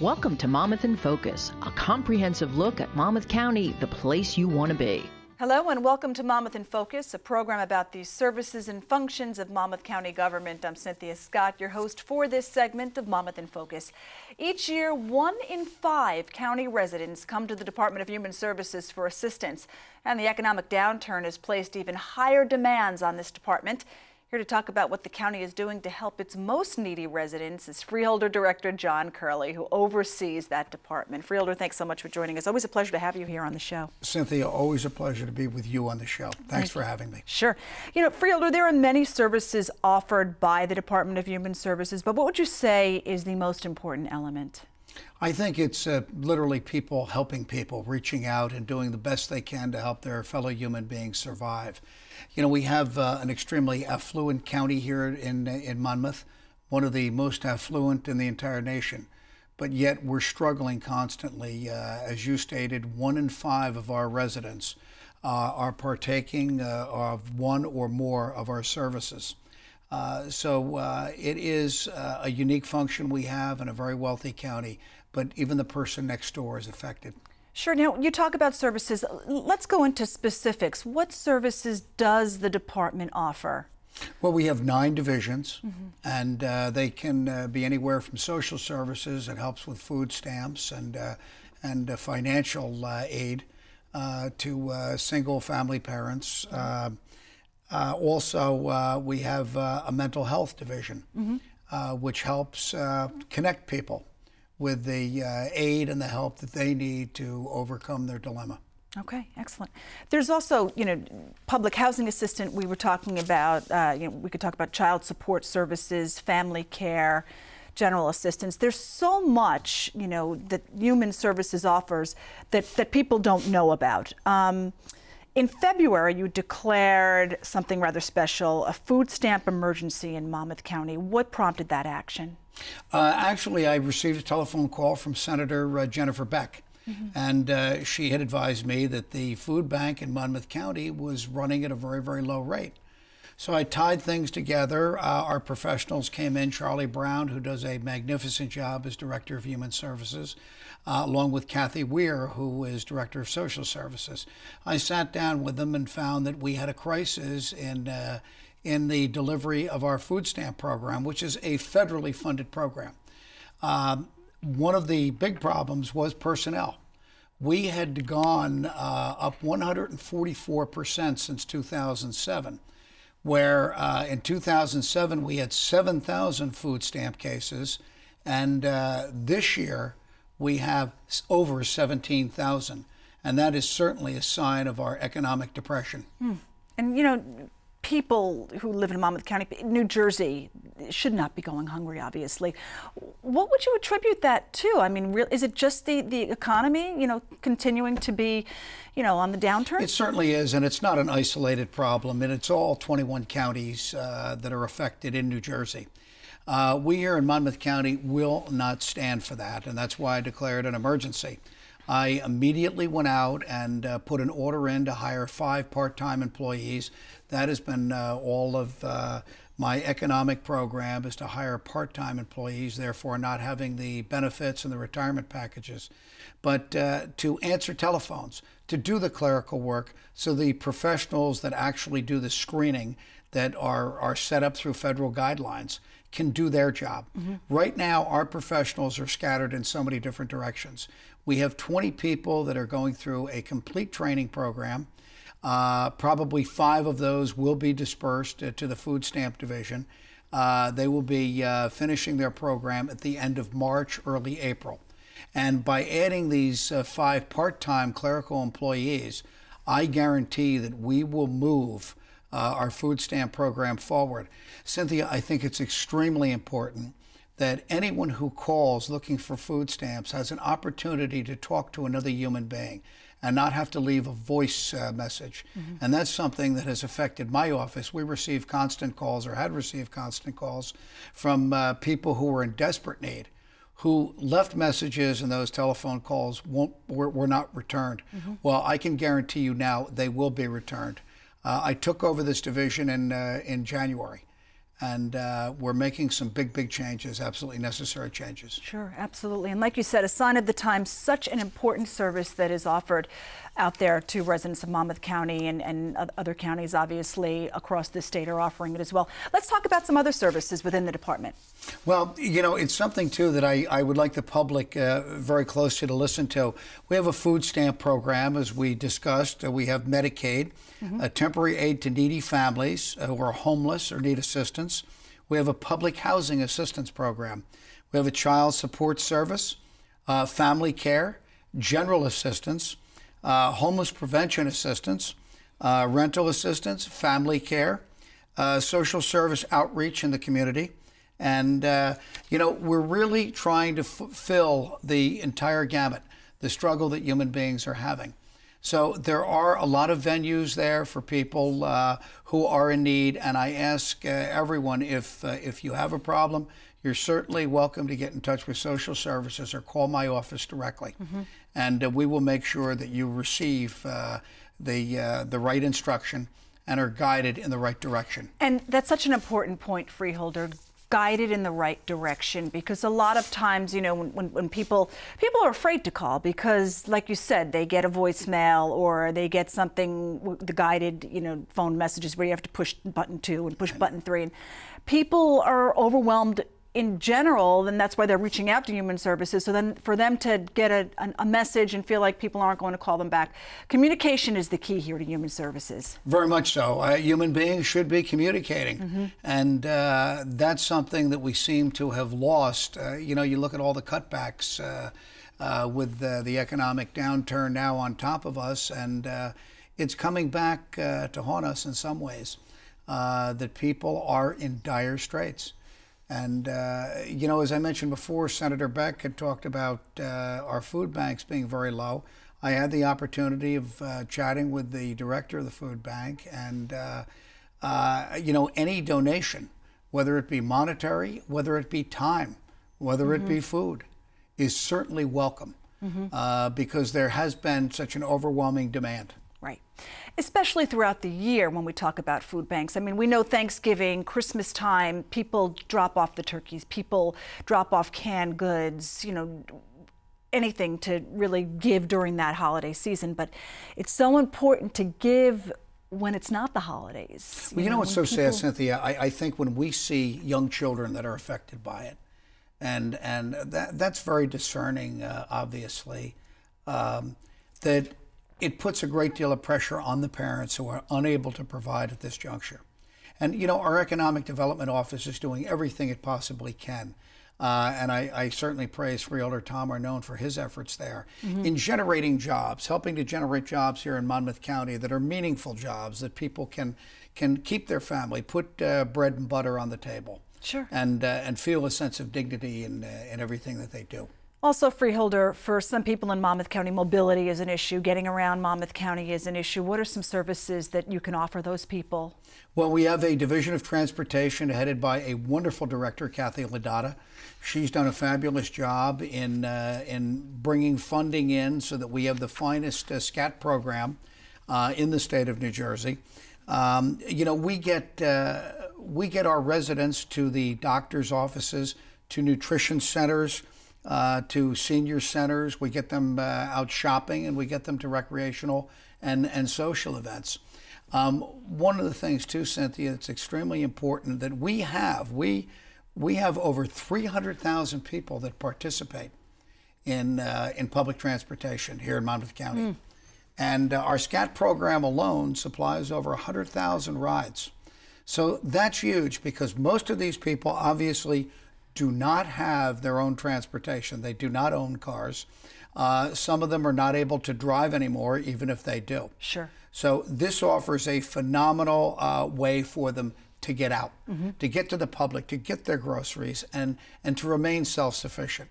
Welcome to Monmouth in Focus, a comprehensive look at Monmouth County, the place you want to be. Hello and welcome to Monmouth in Focus, a program about the services and functions of Monmouth County government. I'm Cynthia Scott, your host for this segment of Monmouth in Focus. Each year, one in five county residents come to the Department of Human Services for assistance, and the economic downturn has placed even higher demands on this department. Here to talk about what the county is doing to help its most needy residents is Freeholder Director John Curley, who oversees that department. Freeholder, thanks so much for joining us. Always a pleasure to have you here on the show. Cynthia, always a pleasure to be with you on the show. Thanks Thank for having me. Sure. You know, Freeholder, there are many services offered by the Department of Human Services, but what would you say is the most important element? I think it's uh, literally people helping people, reaching out and doing the best they can to help their fellow human beings survive. You know, we have uh, an extremely affluent county here in, in Monmouth, one of the most affluent in the entire nation. But yet we're struggling constantly. Uh, as you stated, one in five of our residents uh, are partaking uh, of one or more of our services. Uh, so it is a unique function we have in a very wealthy county, but even the person next door is affected. Sure. Now, you talk about services. Let's go into specifics. What services does the department offer? Well, we have nine divisions, mm -hmm. and uh, they can uh, be anywhere from social services. It helps with food stamps and uh, and financial aid to single-family parents. Uh, also, uh, we have uh, a mental health division, mm-hmm. Uh, which helps uh, connect people with the uh, aid and the help that they need to overcome their dilemma. Okay, excellent. There's also, you know, public housing assistant. We were talking about, you know, we could talk about child support services, family care, general assistance. There's so much, you know, that human services offers that that people don't know about. Um, in February, you declared something rather special, a food stamp emergency in Monmouth County. What prompted that action? Uh, actually, I received a telephone call from Senator uh, Jennifer Beck. Mm -hmm. And uh, she had advised me that the food bank in Monmouth County was running at a very, very low rate. So I tied things together. Uh, our professionals came in. Charlie Brown, who does a magnificent job as Director of Human Services, uh, along with Kathy Weir, who is Director of Social Services. I sat down with them and found that we had a crisis in, uh, in the delivery of our food stamp program, which is a federally funded program. Um, one of the big problems was personnel. We had gone uh, up 144% since 2007 where uh, in 2007 we had 7,000 food stamp cases, and uh, this year we have over 17,000. And that is certainly a sign of our economic depression. Hmm. And you know, people who live in Monmouth County, New Jersey, should not be going hungry, obviously. What would you attribute that to? I mean, is it just the, the economy, you know, continuing to be, you know, on the downturn? It certainly is, and it's not an isolated problem, and it's all 21 counties uh, that are affected in New Jersey. Uh, we here in Monmouth County will not stand for that, and that's why I declared an emergency. I immediately went out and uh, put an order in to hire five part time employees. That has been uh, all of uh, my economic program is to hire part time employees, therefore, not having the benefits and the retirement packages, but uh, to answer telephones, to do the clerical work so the professionals that actually do the screening that are, are set up through federal guidelines can do their job. Mm-hmm. Right now, our professionals are scattered in so many different directions. We have 20 people that are going through a complete training program. Uh, probably five of those will be dispersed uh, to the food stamp division. Uh, they will be uh, finishing their program at the end of March, early April. And by adding these uh, five part time clerical employees, I guarantee that we will move uh, our food stamp program forward. Cynthia, I think it's extremely important that anyone who calls looking for food stamps has an opportunity to talk to another human being and not have to leave a voice uh, message. Mm-hmm. And that's something that has affected my office. We receive constant calls, or had received constant calls, from uh, people who were in desperate need, who left messages, and those telephone calls were, were, not returned. Mm-hmm. Well, I can guarantee you now they will be returned. Uh, I took over this division in, uh, in January. And uh, we're making some big, big changes, absolutely necessary changes. Sure, absolutely. And like you said, a sign of the times, such an important service that is offered out there to residents of Monmouth County and, and other counties, obviously, across the state are offering it as well. Let's talk about some other services within the department. Well, you know, it's something, too, that I, I would like the public uh, very closely to listen to. We have a food stamp program, as we discussed. Uh, we have Medicaid, mm-hmm. a temporary aid to needy families who are homeless or need assistance. We have a public housing assistance program. We have a child support service, uh, family care, general assistance, uh, homeless prevention assistance, uh, rental assistance, family care, uh, social service outreach in the community. And, uh, you know, we're really trying to fulfill the entire gamut, the struggle that human beings are having. So there are a lot of venues there for people uh, who are in need, and I ask uh, everyone if uh, if you have a problem, you're certainly welcome to get in touch with social services or call my office directly, mm-hmm. and uh, we will make sure that you receive uh, the uh, the right instruction and are guided in the right direction. And that's such an important point, Freeholder guided in the right direction because a lot of times you know when, when, when, people people are afraid to call because like you said they get a voicemail or they get something the guided you know phone messages where you have to push button two and push button three. And people are overwhelmed in general, then that's why they're reaching out to human services. So then for them to get a, a, message and feel like people aren't going to call them back, communication is the key here to human services. Very much so. Uh, human beings should be communicating. Mm-hmm. And uh, that's something that we seem to have lost. Uh, you know, you look at all the cutbacks uh, uh, with the economic downturn now on top of us, and uh, it's coming back to haunt us in some ways. that people are in dire straits. And, uh, you know, as I mentioned before, Senator Beck had talked about uh, our food banks being very low. I had the opportunity of uh, chatting with the director of the food bank, and, uh, uh, you know, any donation, whether it be monetary, whether it be time, whether mm-hmm. it be mm-hmm. food, is certainly welcome mm-hmm. Uh, because there has been such an overwhelming demand. Right. Especially throughout the year when we talk about food banks. I mean, we know Thanksgiving, Christmas time, people drop off the turkeys, people drop off canned goods, you know, anything to really give during that holiday season. But it's so important to give when it's not the holidays. You well, you know, know what's so people... sad, Cynthia? I, I think when we see young children that are affected by it, and and that that's very discerning, uh, obviously, um, that it puts a great deal of pressure on the parents who are unable to provide at this juncture. And, you know, our Economic Development Office is doing everything it possibly can. Uh, and I, I, certainly praise Freeholder Tom Arnone for his efforts there mm-hmm. in generating jobs, helping to generate jobs here in Monmouth County that are meaningful jobs that people can can keep their family, put uh, bread and butter on the table, sure, and uh, and feel a sense of dignity in uh, in everything that they do. Also, Freeholder, for some people in Monmouth County, mobility is an issue. Getting around Monmouth County is an issue. What are some services that you can offer those people? Well, we have a division of transportation headed by a wonderful director, Kathy Ladata. She's done a fabulous job in uh, in bringing funding in so that we have the finest uh, SCAT program uh, in the state of New Jersey. Um, you know, we get uh, we get our residents to the doctors' offices, to nutrition centers uh, to senior centers. We get them uh, out shopping and we get them to recreational and, and social events. Um, one of the things, too, Cynthia, it's extremely important that we have, we, we have over 300,000 people that participate in, uh, in public transportation here in Monmouth County. Mm. And uh, our SCAT program alone supplies over 100,000 rides. So that's huge because most of these people obviously do not have their own transportation. They do not own cars. Uh, some of them are not able to drive anymore, even if they do. Sure. So this offers a phenomenal uh, way for them to get out, mm-hmm. to get to the public, to get their groceries, and and to remain self-sufficient.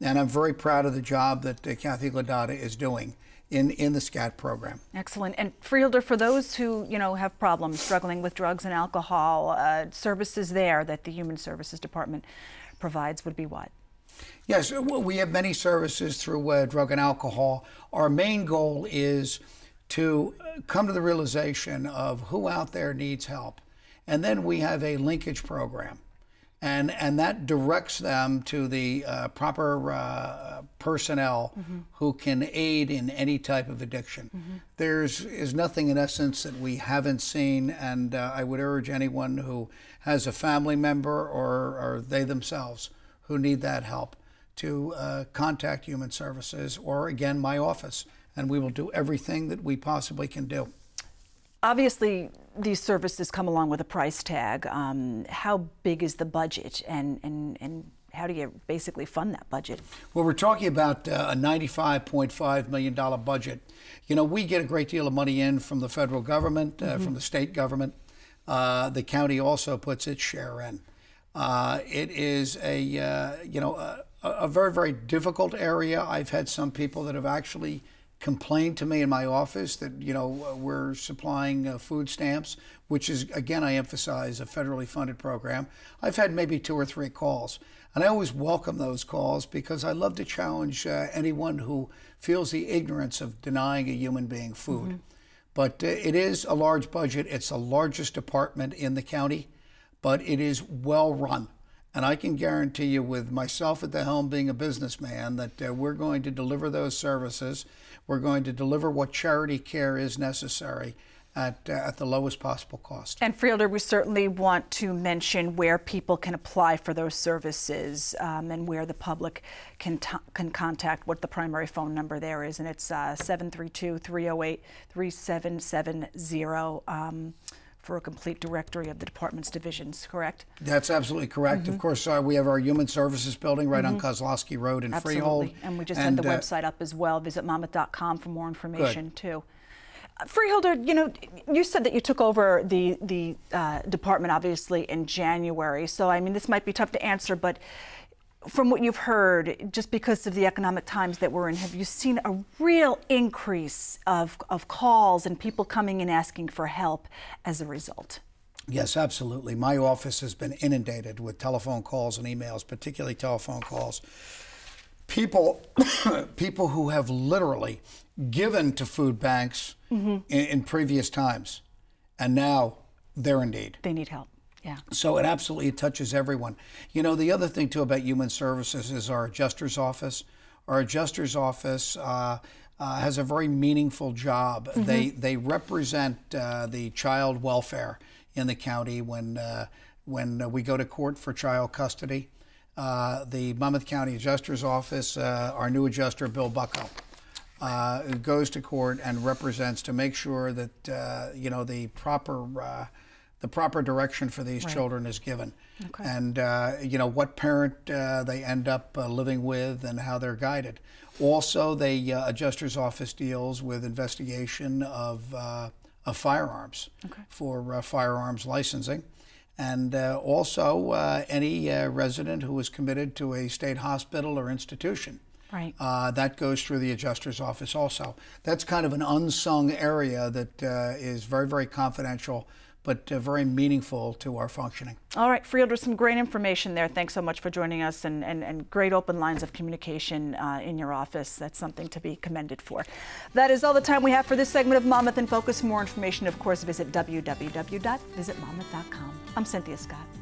And I'm very proud of the job that uh, Kathy Ladata is doing in, in the SCAT program. Excellent. And Freeholder, for those who you know have problems struggling with drugs and alcohol, uh, services there that the Human Services Department provides would be what? Yes, we have many services through uh, drug and alcohol. Our main goal is to come to the realization of who out there needs help And then we have a linkage program. And, and that directs them to the uh, proper uh, personnel mm-hmm. who can aid in any type of addiction. Mm-hmm. There's is nothing in essence that we haven't seen, and uh, I would urge anyone who has a family member or, or they themselves who need that help to uh, contact Human Services or, again, my office, and we will do everything that we possibly can do. Obviously, these services come along with a price tag. Um, how big is the budget, and, and, and how do you basically fund that budget? Well, we're talking about uh, a $95.5 million budget. You know, we get a great deal of money in from the federal government, uh, mm-hmm. from the state government. Uh, the county also puts its share in. Uh, it is a, uh, you know, a, a very, very difficult area. I've had some people that have actually complained to me in my office that you know we're supplying uh, food stamps, which is again I emphasize a federally funded program. I've had maybe two or three calls, and I always welcome those calls because I love to challenge uh, anyone who feels the ignorance of denying a human being food. Mm-hmm. But uh, it is a large budget. It's the largest department in the county, but it is well run. And I can guarantee you, with myself at the helm being a businessman, that uh, we're going to deliver those services. We're going to deliver what charity care is necessary at, uh, at the lowest possible cost. And Freeholder, we certainly want to mention where people can apply for those services um, and where the public can, can contact what the primary phone number there is. And it's uh, 732 308 3770. For a complete directory of the department's divisions, correct? That's absolutely correct. Mm-hmm. Of course, uh, we have our Human Services building right mm-hmm. on Kozloski Road in absolutely. Freehold. And we just and, had the uh, website up as well. Visit monmouth.com for more information, good. too. Uh, Freeholder, you know, you said that you took over the the uh, department obviously in January. So I mean, this might be tough to answer, but from what you've heard, just because of the economic times that we're in, have you seen a real increase of, of calls and people coming and asking for help as a result? Yes, absolutely. My office has been inundated with telephone calls and emails, particularly telephone calls. People, people who have literally given to food banks mm-hmm. in, in previous times, and now they're in need. They need help. Yeah. So it absolutely touches everyone. You know, the other thing too about human services is our adjuster's office. Our adjuster's office uh, uh, has a very meaningful job. Mm-hmm. They they represent uh, the child welfare in the county when uh, when we go to court for child custody. Uh, the Monmouth County Adjuster's Office, uh, our new adjuster Bill Bucko. goes to court and represents to make sure that you know the proper the proper direction for these right. children is given. Okay. And, uh, you know, what parent uh, they end up uh, living with and how they're guided. Also, the uh, adjuster's office deals with investigation of, uh, of firearms okay. for uh, firearms licensing. And also, any resident who is committed to a state hospital or institution. Right. that goes through the adjuster's office also. That's kind of an unsung area that is very, very confidential but uh, very meaningful to our functioning. All right, Freeholder, some great information there. Thanks so much for joining us and, and, and great open lines of communication uh, in your office. That's something to be commended for. That is all the time we have for this segment of Monmouth in Focus. For more information, of course, visit www.visitmonmouth.com. I'm Cynthia Scott.